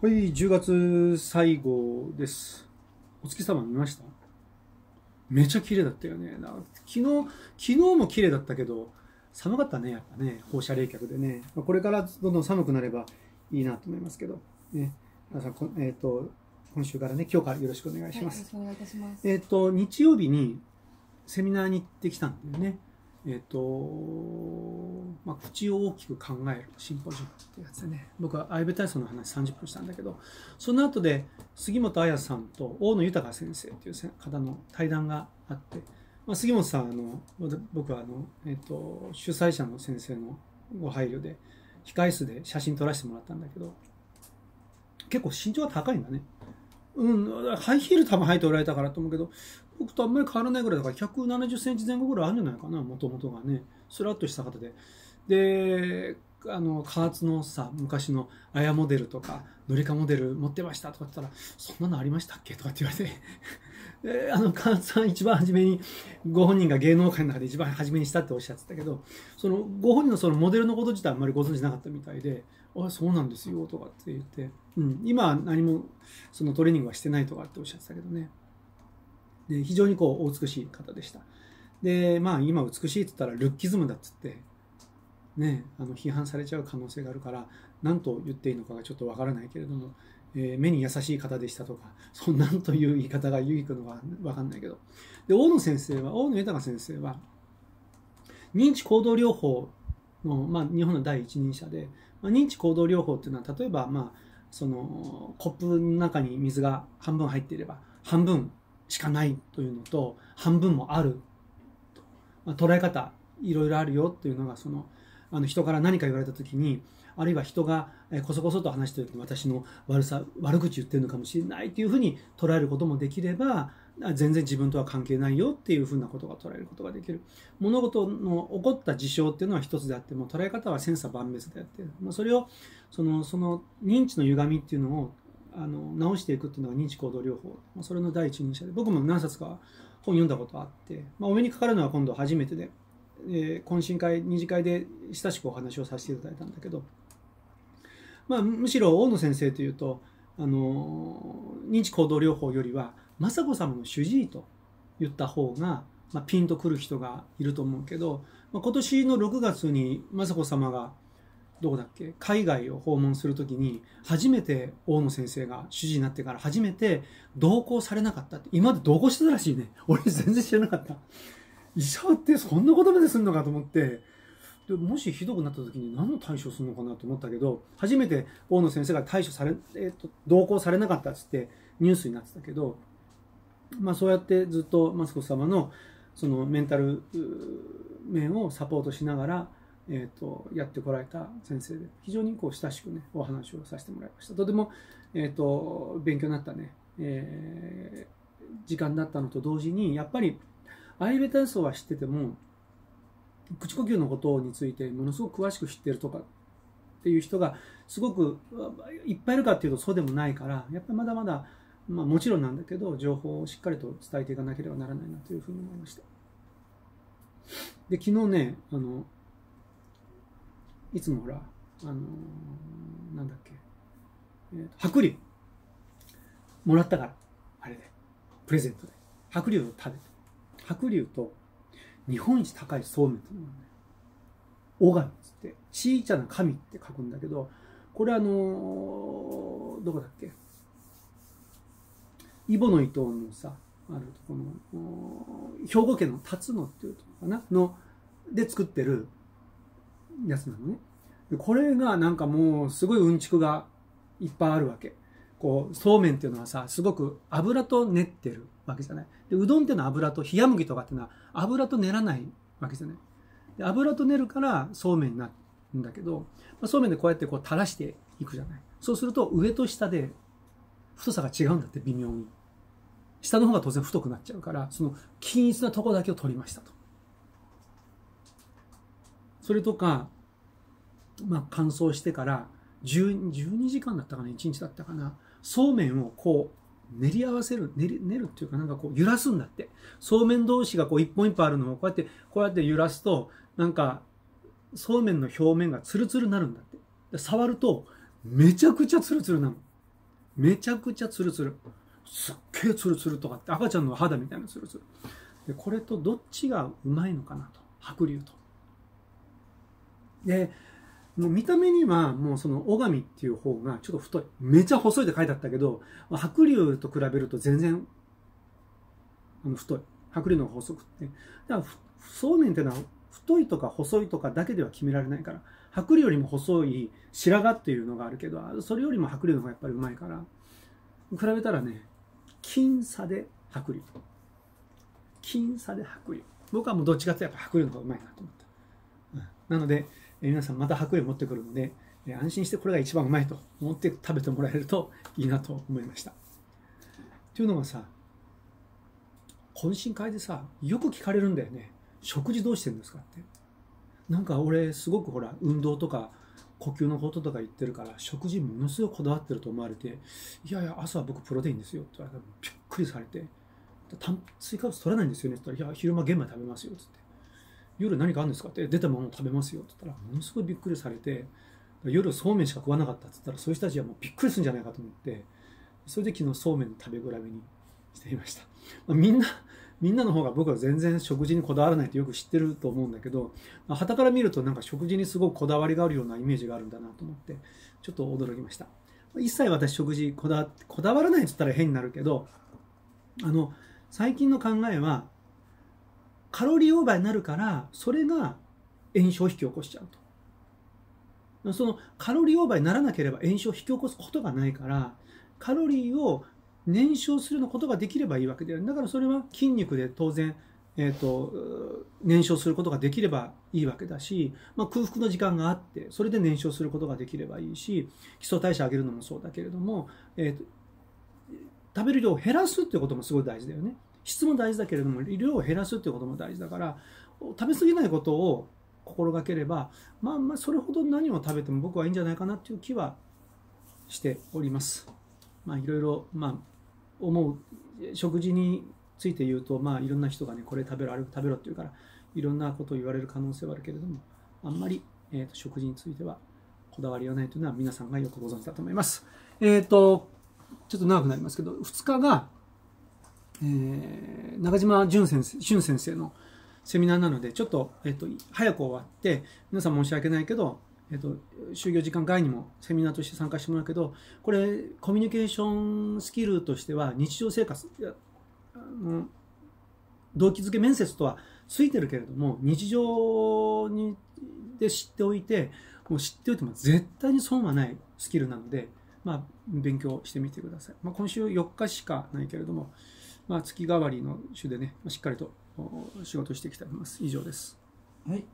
はい、10月最後です。お月様見ました？めちゃ綺麗だったよね。昨日、昨日も綺麗だったけど、寒かったね、やっぱね、放射冷却でね。これからどんどん寒くなればいいなと思いますけど、ね。皆さん、えっ、ー、と、今週からね、今日からよろしくお願いします。はい、よろしくお願いいたします。えっ、と、日曜日にセミナーに行ってきたんだよね。えっ、と、まあ、口を大きく考えるシンポジウムってやつでね、僕は相部体操の話30分したんだけど、その後で杉本彩さんと大野豊先生という方の対談があって、まあ、杉本さんあの、僕はあの、えっ、と、主催者の先生のご配慮で、控室で写真撮らせてもらったんだけど、結構身長が高いんだね。うん、ハイヒール多分履いておられたからと思うけど、僕とあんまり変わらないぐらいだから170センチ前後ぐらいあるんじゃないかな、もともとがね。スラッとした方で。で、あの、加圧のさ、昔のアヤモデルとか、ノリカモデル持ってましたとか言ったら、そんなのありましたっけ？とかって言われて、であの、加圧さん一番初めに、ご本人が芸能界の中で一番初めにしたっておっしゃってたけど、その、ご本人のそのモデルのこと自体あんまりご存知なかったみたいで、あ、そうなんですよ、とかって言って、うん、今は何も、そのトレーニングはしてないとかっておっしゃってたけどね。で、非常にこう、お美しい方でした。で、まあ、今美しいって言ったら、ルッキズムだっつって、ね、あの批判されちゃう可能性があるから何と言っていいのかがちょっとわからないけれども、えー、目に優しい方でしたとかそんなんという言い方が響くのかわかんないけど。で大野先生は大野豊先生は認知行動療法の、まあ、日本の第一人者で、まあ、認知行動療法っていうのは例えば、まあ、そのコップの中に水が半分入っていれば半分しかないというのと半分もあると、まあ、捉え方いろいろあるよっていうのがそのあの人から何か言われた時にあるいは人がこそこそと話してる時に私の悪さ悪口言ってるのかもしれないっていうふうに捉えることもできれば全然自分とは関係ないよっていうふうなことが捉えることができる。物事の起こった事象っていうのは一つであっても捉え方は千差万別であって、まあ、それをそのその認知の歪みっていうのをあの直していくっていうのが認知行動療法、まあ、それの第一人者で僕も何冊か本読んだことあって、まあ、お目にかかるのは今度初めてで。えー、懇親会二次会で親しくお話をさせていただいたんだけど、まあ、むしろ大野先生というとあの認知行動療法よりは雅子様の主治医と言った方が、まあ、ピンとくる人がいると思うけど、まあ、今年の6月に雅子様がどこだっけ海外を訪問するときに初めて大野先生が主治医になってから初めて同行されなかったって今まで同行してたらしいね。俺全然知らなかった。医者ってそんなことまでするのかと思って、でもしひどくなった時に何の対処するのかなと思ったけど、初めて大野先生が対処され、えっ、と、同行されなかったっつってニュースになってたけど、まあそうやってずっとマスコ様のそのメンタル面をサポートしながら、えーと、やってこられた先生で非常にこう親しくねお話をさせてもらいました。とても、えーと、勉強になったね、えー、時間だったのと同時にやっぱりアイベ体操は知ってても口呼吸のことについてものすごく詳しく知ってるとかっていう人がすごくいっぱいいるかっていうとそうでもないからやっぱりまだまだ、まあ、もちろんなんだけど情報をしっかりと伝えていかなければならないなというふうに思いました。で昨日ねあのいつもほらあのなんだっけ、えー、白龍もらったからあれでプレゼントで。白龍を食べて。白龍と日本一高いそうめんっていうのがね、オガミっつって、小さな神って書くんだけど、これあの、どこだっけ？イボの伊藤のさ、あるとこの、兵庫県の辰野っていうとこかな？の、で作ってるやつなのね。これがなんかもうすごいうんちくがいっぱいあるわけ。こう、そうめんっていうのはさ、すごく油と練ってるわけじゃない。で、うどんっていうのは油と、冷麦とかっていうのは油と練らないわけじゃない。で油と練るからそうめんになるんだけど、まあ、そうめんでこうやってこう垂らしていくじゃない。そうすると上と下で太さが違うんだって、微妙に。下の方が当然太くなっちゃうから、その均一なとこだけを取りましたと。それとか、まあ乾燥してから12時間だったかな、1日だったかな？そうめんをこう練り合わせる、練り練るっていうかなんかこう揺らすんだって。そうめん同士がこう一本一本あるのをこうやって、こうやって揺らすと、なんかそうめんの表面がツルツルになるんだって。で触るとめちゃくちゃツルツルなの。めちゃくちゃツルツルすっげえツルツルとかって赤ちゃんの肌みたいなツルツルでこれとどっちがうまいのかなと白龍とでもう見た目にはもうその尾上っていう方がちょっと太い。めちゃ細いって書いてあったけど白龍と比べると全然あの太い。白龍の方が細くって。だからそうめんっていうのは太いとか細いとかだけでは決められないから白龍よりも細い白髪っていうのがあるけどそれよりも白龍の方がやっぱりうまいから比べたらね僅差で白龍僅差で白龍僕はもうどっちかってやっぱ白龍の方がうまいなと思った、うん、なので皆さんまた白龍持ってくるので安心してこれが一番うまいと思って食べてもらえるといいなと思いました。というのがさ懇親会でさよく聞かれるんだよね。食事どうしてるんですかって。なんか俺すごくほら運動とか呼吸のこととか言ってるから食事ものすごいこだわってると思われていやいや朝は僕プロテインですよ。って言われたらびっくりされて炭水化物取らないんですよね。って言ったらいや昼間玄米食べますよ。ってって。夜何かあるんですか？って出たものを食べますよって言ったらものすごいびっくりされて夜そうめんしか食わなかったって言ったらそういう人たちはもうびっくりするんじゃないかと思ってそれで昨日そうめんの食べ比べにしていました、まあ、みんなみんなの方が僕は全然食事にこだわらないってよく知ってると思うんだけど、まあ、から見るとなんか食事にすごくこだわりがあるようなイメージがあるんだなと思ってちょっと驚きました。一切私食事こだこだわらないって言ったら変になるけどあの最近の考えはカロリーオーバーになるからそれが炎症を引き起こしちゃうと。そのカロリーオーバーにならなければ炎症を引き起こすことがないからカロリーを燃焼するのことができればいいわけであるだからそれは筋肉で当然、えーと、燃焼することができればいいわけだし、まあ、空腹の時間があってそれで燃焼することができればいいし基礎代謝上げるのもそうだけれども、えーと、食べる量を減らすっていうこともすごい大事だよね。質も大事だけれども量を減らすっていうことも大事だから食べ過ぎないことを心がければ、まあ、まあそれほど何を食べても僕はいいんじゃないかなっていう気はしております。まあいろいろ、まあ思う食事について言うと、まあ、いろんな人がねこれ食べろあれ食べろって言うからいろんなことを言われる可能性はあるけれどもあんまり、えーと、食事についてはこだわりはないというのは皆さんがよくご存知だと思います。えっ、ー、とちょっと長くなりますけど2日が、えー、中島淳先生先生のセミナーなのでちょっと,、えーと早く終わって皆さん申し訳ないけどえっと、就業時間外にもセミナーとして参加してもらうけどこれコミュニケーションスキルとしては日常生活あの動機づけ面接とはついてるけれども日常にで知っておいてもう知っておいても絶対に損はないスキルなので、まあ、勉強してみてください、まあ、今週4日しかないけれども、まあ、月替わりの種でねしっかりと仕事していきたいと思います以上です。はい